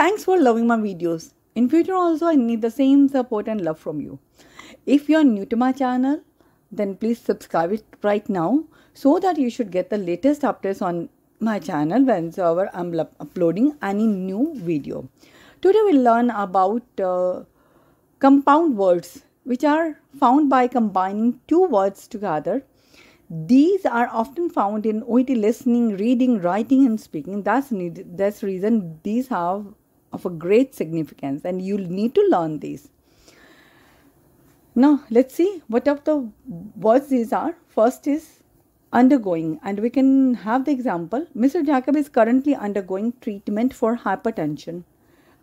Thanks for loving my videos. In future also I need the same support and love from you. If you are new to my channel, then please subscribe it right now so that you should get the latest updates on my channel whenever I'm uploading any new video. Today we'll learn about uh, compound words which are found by combining two words together. These are often found in OET listening, reading, writing and speaking. That's need, that's reason these have of a great significance and you'll need to learn these. Now let's see what of the words these are. First is undergoing and we can have the example. Mr. Jacob is currently undergoing treatment for hypertension.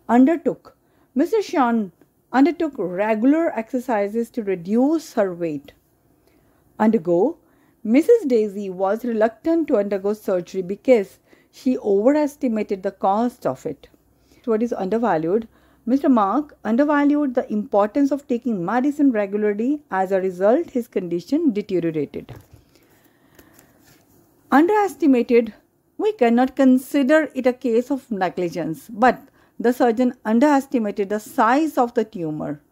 Undertook. Mr. Sean undertook regular exercises to reduce her weight. Undergo. Mrs. Daisy was reluctant to undergo surgery because she overestimated the cost of it. What is undervalued? Mr. Mark undervalued the importance of taking medicine regularly. As a result, his condition deteriorated. Underestimated, we cannot consider it a case of negligence, but the surgeon underestimated the size of the tumor.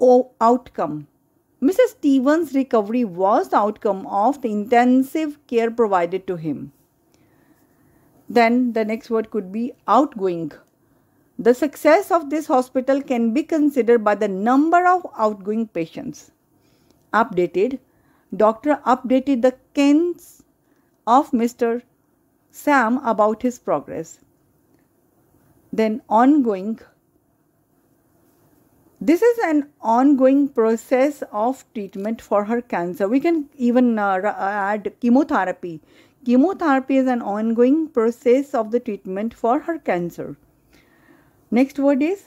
O outcome. Mrs. Stevens' recovery was the outcome of the intensive care provided to him. Then the next word could be outgoing. The success of this hospital can be considered by the number of outgoing patients. Updated. Doctor updated the Kents of Mr. Sam about his progress. Then ongoing. This is an ongoing process of treatment for her cancer. We can even uh, add chemotherapy. Chemotherapy is an ongoing process of the treatment for her cancer. Next word is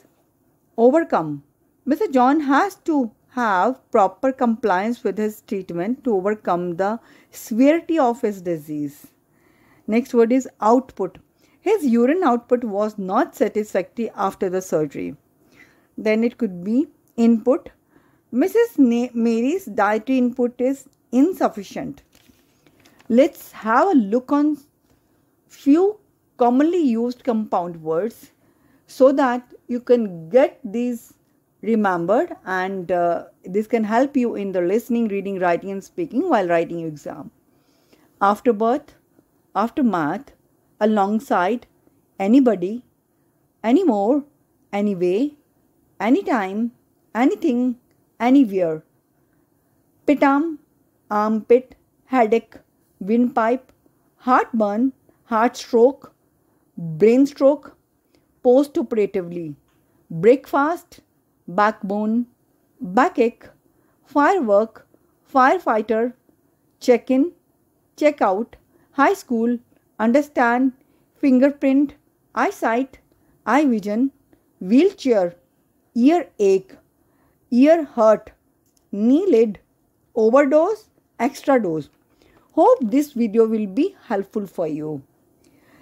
overcome. Mr. John has to have proper compliance with his treatment to overcome the severity of his disease. Next word is output. His urine output was not satisfactory after the surgery. Then it could be input. Mrs. Na Mary's dietary input is insufficient. Let's have a look on few commonly used compound words so that you can get these remembered and uh, this can help you in the listening, reading, writing and speaking while writing your exam. Afterbirth, aftermath, alongside, anybody, anymore, anyway, anytime, anything, anywhere. Pitam, armpit, headache, windpipe, heartburn, heart stroke, brain stroke, post-operatively, breakfast, backbone, backache, firework, firefighter, check-in, check-out, high school, understand, fingerprint, eyesight, eye vision, wheelchair, ear ache, ear hurt, knee lid, overdose, extra dose. Hope this video will be helpful for you.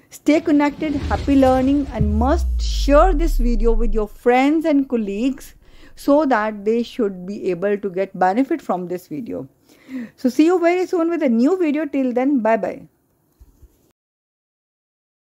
Stay connected, happy learning and must share this video with your friends and colleagues so that they should be able to get benefit from this video. So see you very soon with a new video. Till then, bye-bye.